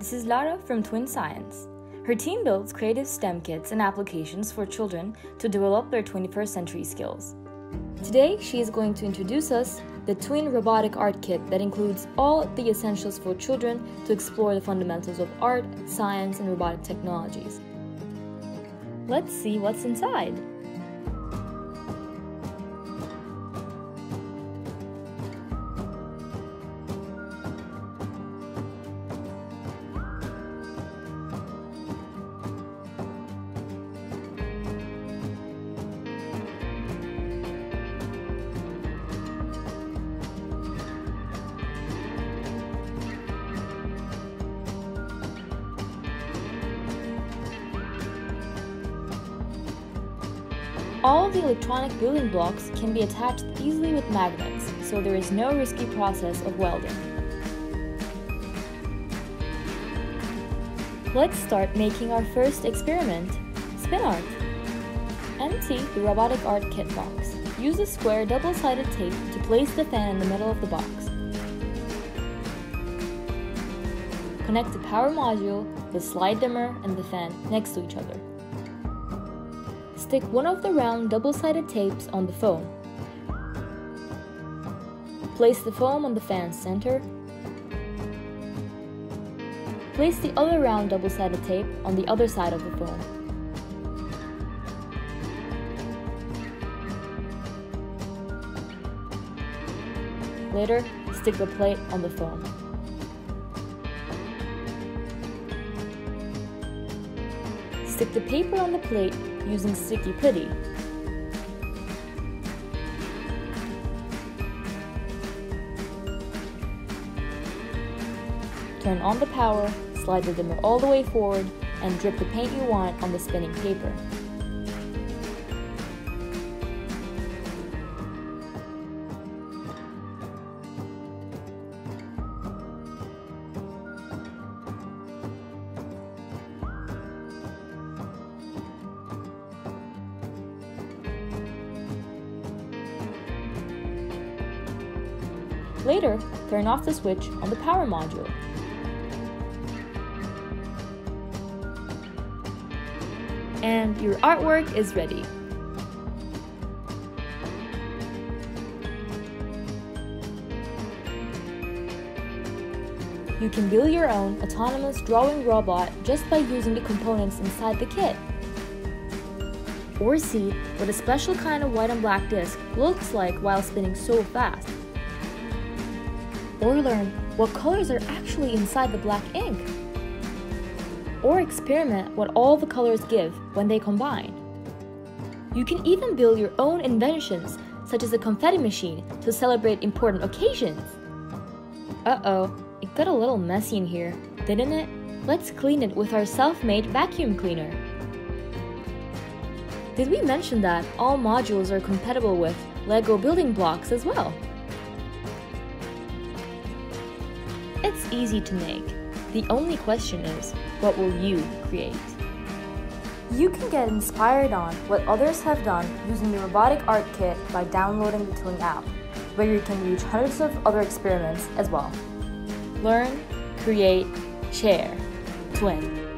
this is Lara from Twin Science. Her team builds creative STEM kits and applications for children to develop their 21st century skills. Today, she is going to introduce us the Twin Robotic Art Kit that includes all the essentials for children to explore the fundamentals of art, science, and robotic technologies. Let's see what's inside. All the electronic building blocks can be attached easily with magnets, so there is no risky process of welding. Let's start making our first experiment, spin art. Empty the robotic art kit box. Use a square double-sided tape to place the fan in the middle of the box. Connect the power module, the slide dimmer, and the fan next to each other. Stick one of the round double-sided tapes on the foam. Place the foam on the fan's center. Place the other round double-sided tape on the other side of the foam. Later, stick the plate on the foam. Stick the paper on the plate using sticky putty. Turn on the power, slide the dimmer all the way forward, and drip the paint you want on the spinning paper. Later, turn off the switch on the power module. And your artwork is ready. You can build your own autonomous drawing robot just by using the components inside the kit. Or see what a special kind of white and black disc looks like while spinning so fast or learn what colors are actually inside the black ink, or experiment what all the colors give when they combine. You can even build your own inventions, such as a confetti machine, to celebrate important occasions. Uh-oh, it got a little messy in here, didn't it? Let's clean it with our self-made vacuum cleaner. Did we mention that all modules are compatible with LEGO building blocks as well? It's easy to make. The only question is, what will you create? You can get inspired on what others have done using the Robotic Art Kit by downloading the Twin app, where you can reach hundreds of other experiments as well. Learn, create, share. Twin.